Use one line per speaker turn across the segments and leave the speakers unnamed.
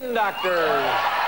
Doctors.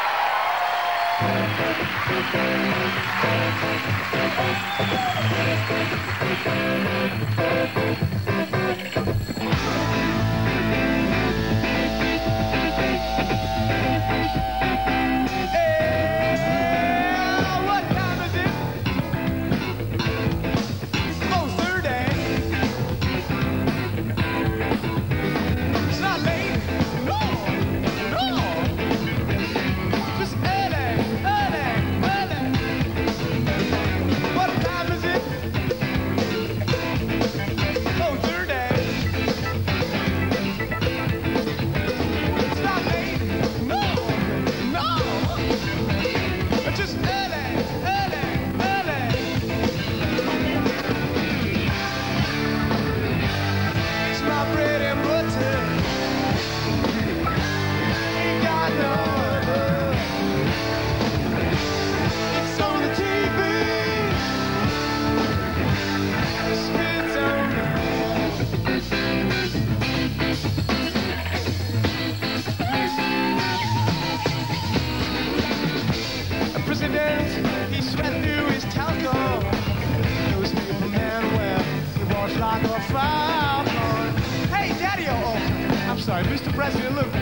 President, look.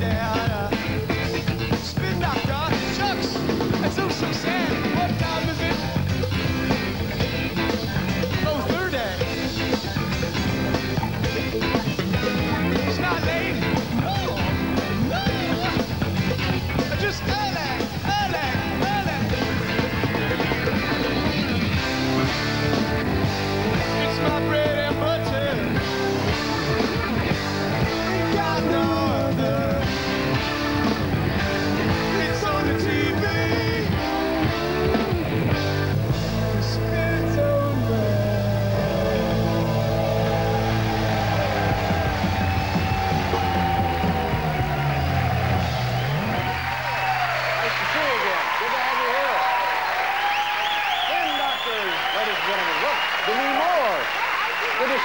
down.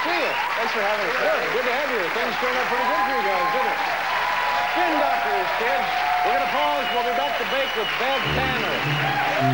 see you.
Thanks for having us.
Good to have you. Things turned out pretty good for you guys, didn't it? Spin doctors, kids. We're going to pause. We'll be back to bake with Bev Tanner.